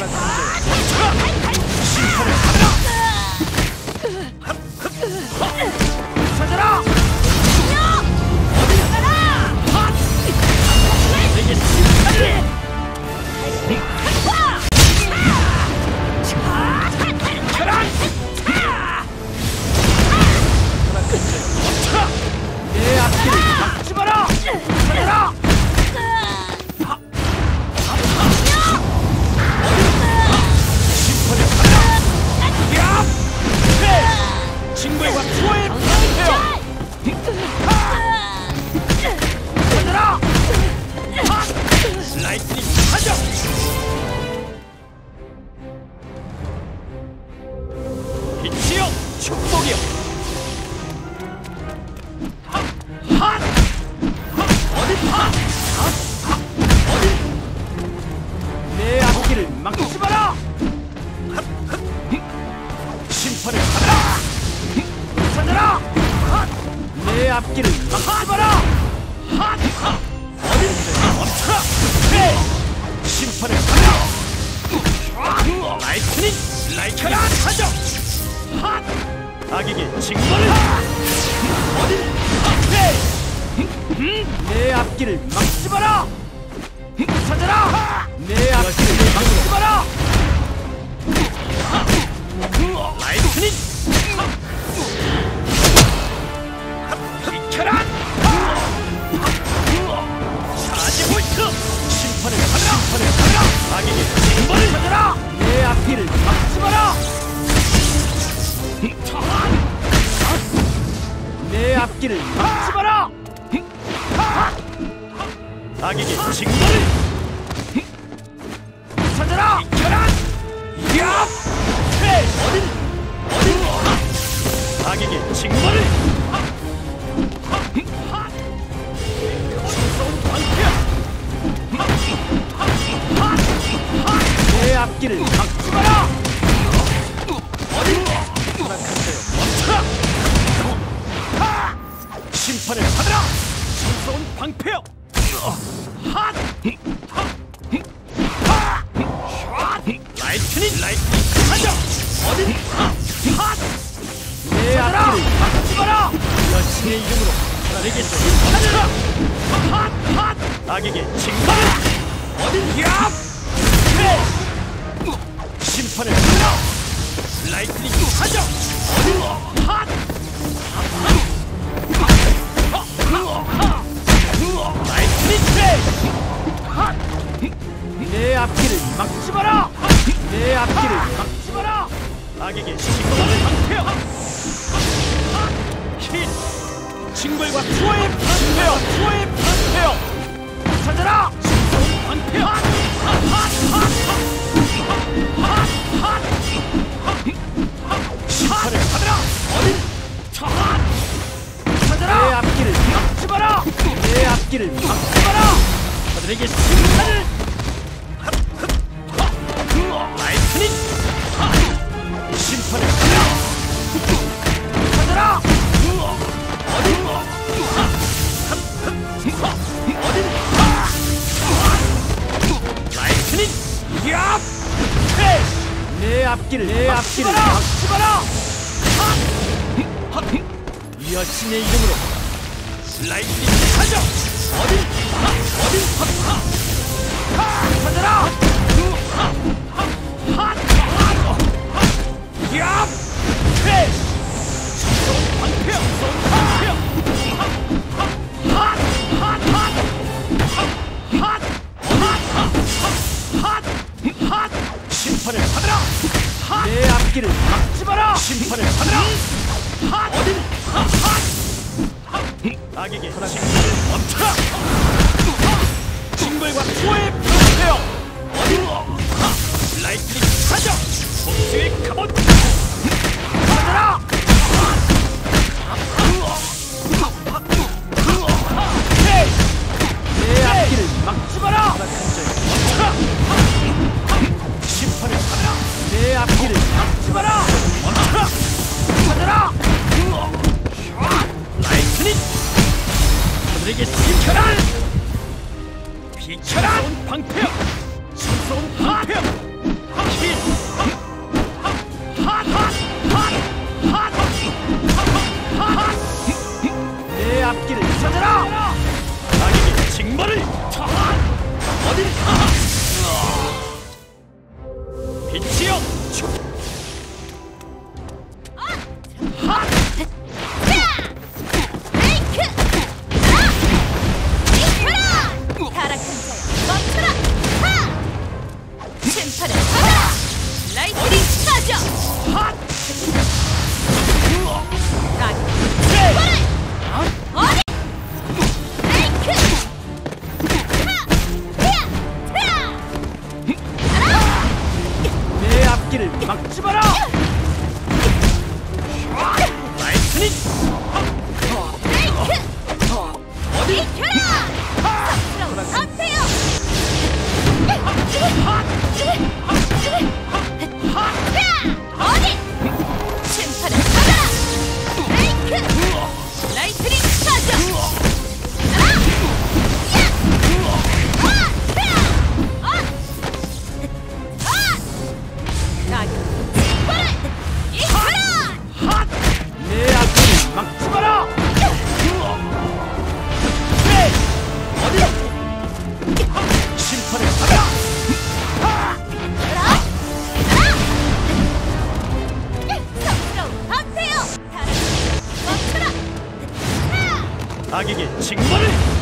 pra it! 하자! 핫! 악에게 징벌을! 어디? 네! 내 앞길을 막지 마라! 찾아라! 내 앞길을 막지 마라! Lightning! 비켜라! Charge Bolt! 심판을! 심판을 받아라! 악에게 징벌을 받아라! 내 앞길을 막지 마라! 내 앞길을 막지 마라! 악에게 징벌을! 찾아라! 야! 헤! 어딘! 어딘! 악에게 징벌을! 앞길을 막지 마라! 심판을 받아라! 무서운 방패여! 핫! Lightning! Lightning! 하자! 어디? 핫! 내 앞길을 막지 마라! 여신의 이름으로 내게 심판하라! 핫! 핫! 악에게 징벌을! 어디? 야! 그래! 심판을 받아라! 라이트닝! 어디? 핫! 라이트닝 그래! 핫! 내 앞길을 막지 마라! 내 앞길을 막지 마라! 악에게 징벌을 방패여! 흰! 징벌과 추워의 방패여! 추워의 방패여! 찾아라! 방패여! 핫! 핫! 핫! 심판을 받아라! 어린! 핫! 찾아라! 내 앞길을 막지 마라! 내 앞길을 막지 마라! 저들에게 심판을! 앞길을 내 앞길을 막지 마라! 여신의 이름으로 라이트닝 하자! 어디? 어디? 찾아라! 야! 헤! 방패야! 방패 악에게 신기를 멈춰라! 징글과 투의 불태요! 라이트닝 사격! 복수의 카본! 가라! 내 앞길을 막지 마라! 멈춰라! 심판을 받아라! 내 앞길을 막지 마라! 멈춰라! 받아라! 에게 지켜라! 비켜라! 방패야! 손 방패야! 这个。 악에게 징벌을!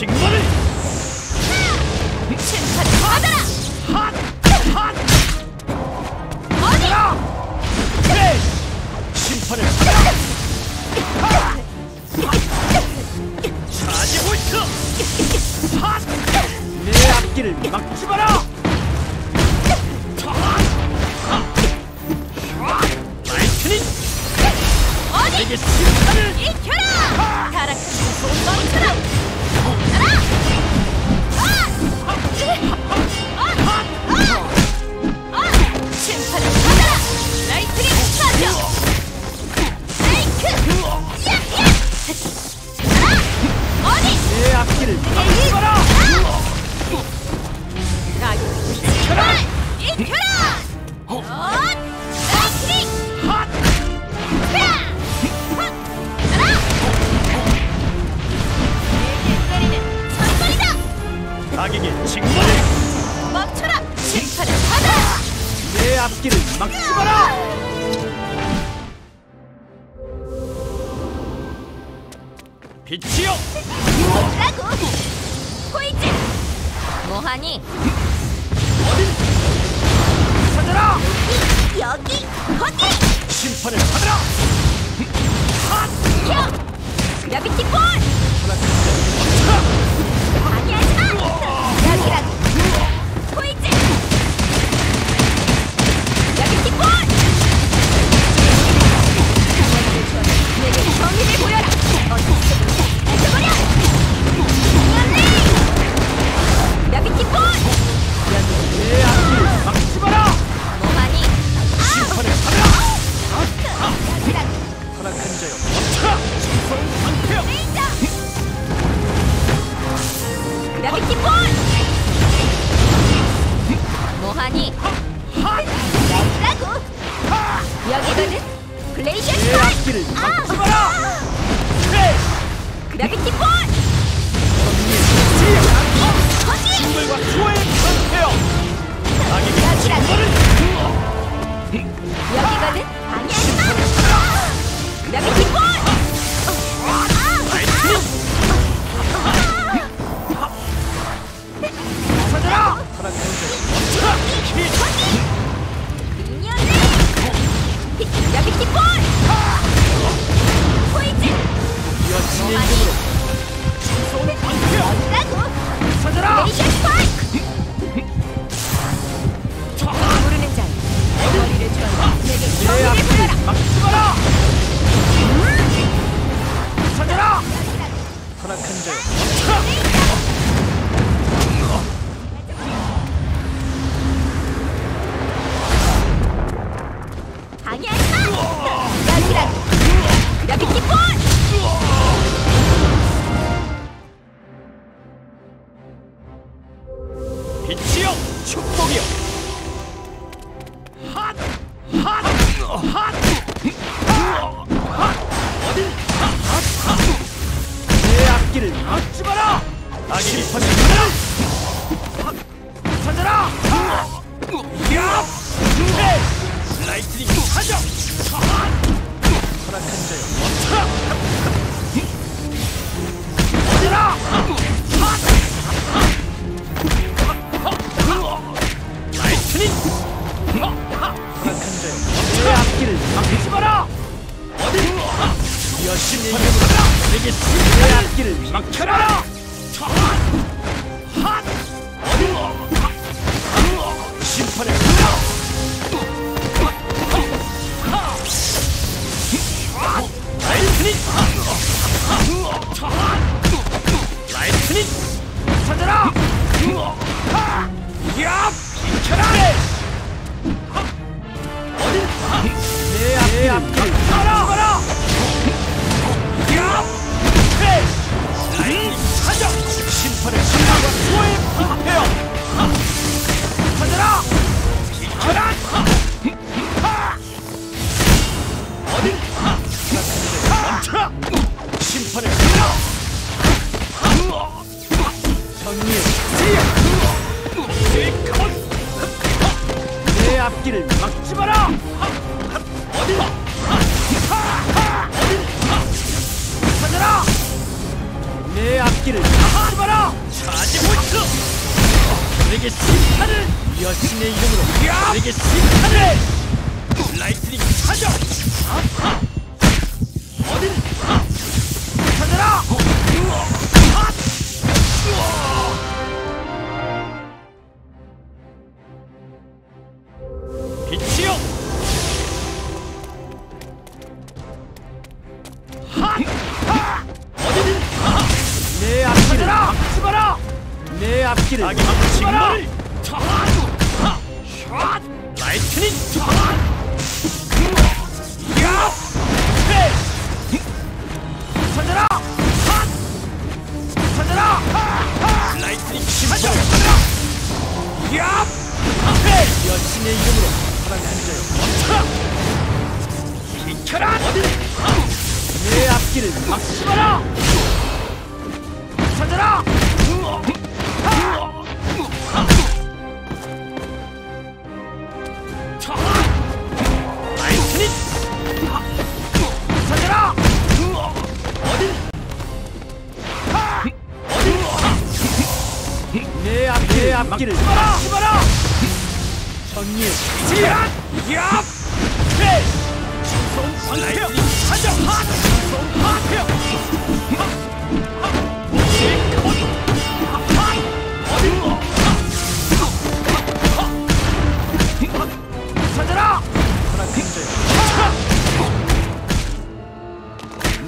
칭찬을 칭찬 받아라 핫핫 어디 그래 심판을 차지고 있어 핫내 앞길을 막지 마라 라이트닝 어디 내게 심판을 スキルマックスバラピッチよ。ラグコイチモハニサラホサラハッキャラビティボール 마라! 네! 볼! 여기거든? 방해하지 마! 그라비티 그라비티 볼! 포이 핫! 핫! 핫! 어딜 핫! 핫! 내 앞길을 막지 마라! 악이 퍼진다! 찾아라! 야! 네! 라이트닝 찾아! 허락한 자여 어디라! 라이트닝! 내 앞길을 막지 마라! 어디? 여신의 이름으로 내게 내 앞길을 막혀라! 핫! 어디? 심판의 라이트닝! 라이트닝! 찾아라! 야! 비켜라! 내, 앞길 가라! 가라! 야! 그래! 라이트닝 찾아! 심판의 신랑과 수호의 방패여! 비켜라! 내 앞길을 막지 마라! 찾아라! 내 앞, 앞길을 막지 마라! 정리의 지압! 야! 네! 무서운 방패여! 하자! 핫! 무서운 방패여! 찾아라!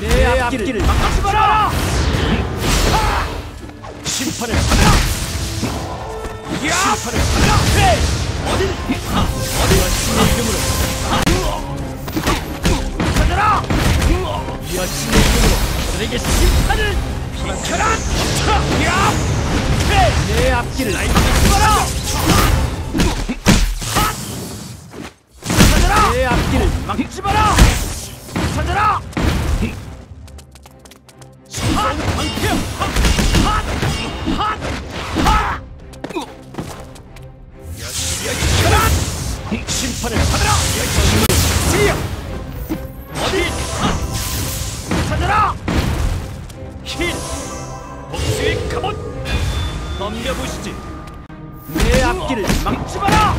내 앞길을 막지 마라! 심판을 받아라! 심판을 받아라! 내게 심판을 비켜라! 야! 내 앞길을 막아라! 찾아라! 내 앞길을 막지 마라! 찾아라! 심판을 받으라! 열정이 어디 있나? 찾아라! 힐! 복수의 가본! 넘겨보시지! 내 앞길을 막지 마라!